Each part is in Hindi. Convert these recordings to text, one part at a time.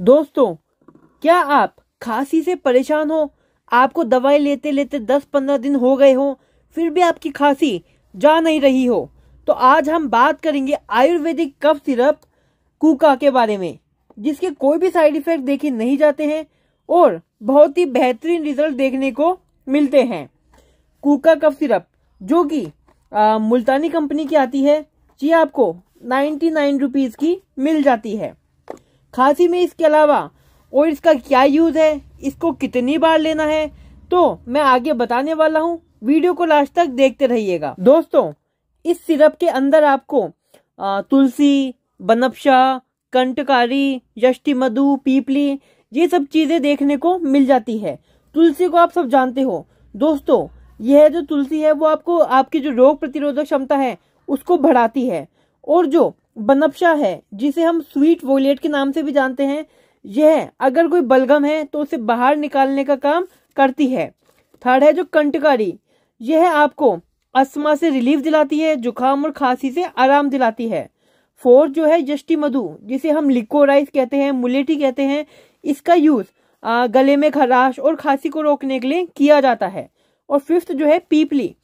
दोस्तों, क्या आप खांसी से परेशान हो? आपको दवाई लेते लेते 10-15 दिन हो गए हो, फिर भी आपकी खांसी जा नहीं रही हो। तो आज हम बात करेंगे आयुर्वेदिक कफ सिरप, कुका के बारे में, जिसके कोई भी साइड इफ़ेक्ट देखे नहीं जाते हैं और बहुत ही बेहतरीन रिज़ल्ट देखने को मिलते हैं। कुका कफ सिरप, जो कि मुल्तानी कंपनी की आती है, जी आपको नाइन्टी नाइन की मिल जाती है। खांसी में इसके अलावा और इसका क्या यूज़ है? इसको कितनी बार लेना है? तो मैं आगे बताने वाला हूँ। वीडियो को लास्ट तक देखते रहिएगा। दोस्तों, इस सिरप के अंदर आपको तुलसी, बनपशा, कंटकारी यष्टि मधु पीपली, ये सब चीज़ें देखने को मिल जाती है। तुलसी को आप सब जानते हो। दोस्तों, यह जो तुलसी है, वो आपको, आपकी जो रोग प्रतिरोधक क्षमता है, उसको बढ़ाती है। और जो बनपशा है, जिसे हम स्वीट वोलेट के नाम से भी जानते हैं। यह, अगर कोई बलगम है तो उसे बाहर निकालने का काम करती है। थर्ड है जो कंटकारी। यह आपको अस्थमा से रिलीफ दिलाती है, जुकाम और खांसी से आराम दिलाती है। फोर्थ जो है जस्टी मधु जिसे हम लिकोराइस कहते हैं, मुलेटी कहते हैं। इसका यूज़ गले में खराश और खांसी को रोकने के लिए किया जाता है। और फिफ्थ जो है, पीपली।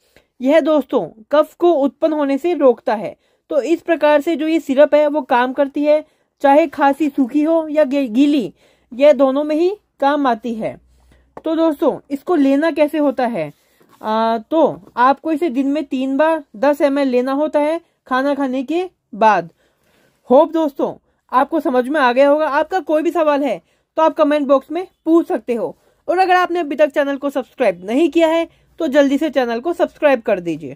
यह दोस्तों, कफ को उत्पन्न होने से रोकता है। तो इस प्रकार से जो ये सिरप है वो काम करती है चाहे खांसी सूखी हो या गीली यह दोनों में ही काम आती है। तो दोस्तों इसको लेना कैसे होता है? आ, तो आपको इसे दिन में तीन बार दस एम लेना होता है खाना खाने के बाद। होप दोस्तों आपको समझ में आ गया होगा। आपका कोई भी सवाल है तो आप कमेंट बॉक्स में पूछ सकते हो। और अगर आपने अभी तक चैनल को सब्सक्राइब नहीं किया है तो जल्दी से चैनल को सब्सक्राइब कर दीजिए।